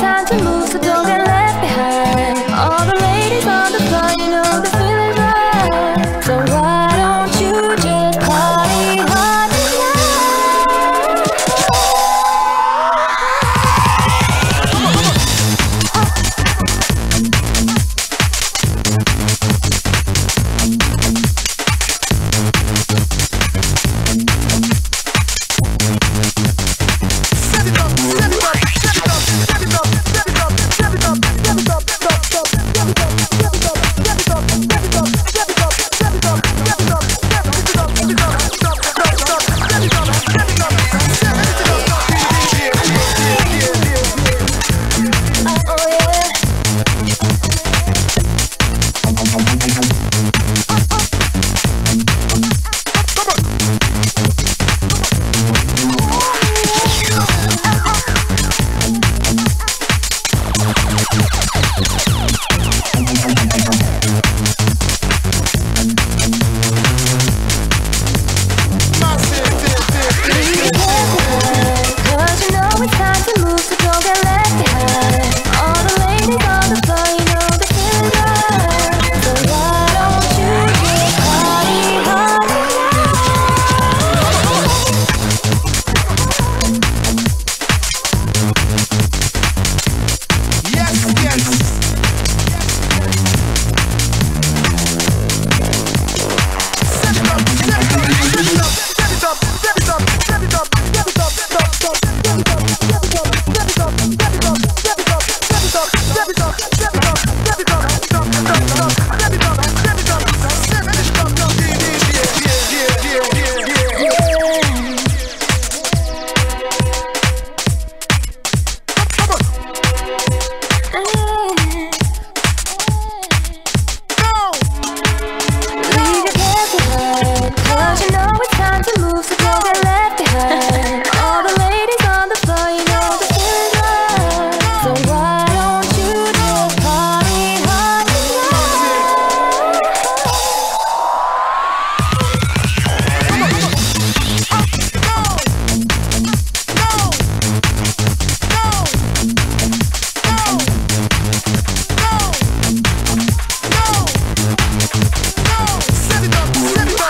time to move, so don't get Set it up, set it up.